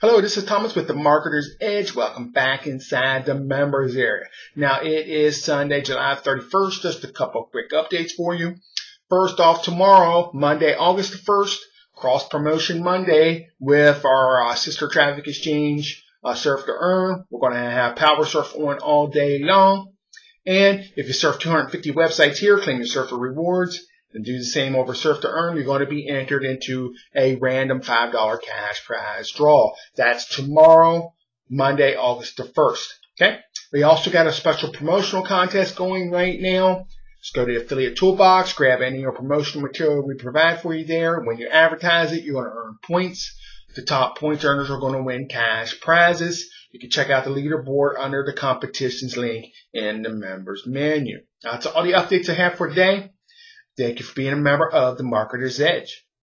Hello, this is Thomas with the Marketer's Edge. Welcome back inside the members area. Now it is Sunday, July 31st. Just a couple quick updates for you. First off, tomorrow, Monday, August the 1st, Cross Promotion Monday with our uh, sister traffic exchange, uh, Surf to Earn. We're going to have Power Surf on all day long. And if you surf 250 websites here, claim your surfer rewards and do the same over Surf to Earn, you're going to be entered into a random $5 cash prize draw. That's tomorrow, Monday, August the 1st. Okay. We also got a special promotional contest going right now. Just go to the affiliate toolbox, grab any of your promotional material we provide for you there. When you advertise it, you're going to earn points. The top points earners are going to win cash prizes. You can check out the leaderboard under the competitions link in the members menu. That's all the updates I have for today. Thank you for being a member of the Marketer's Edge.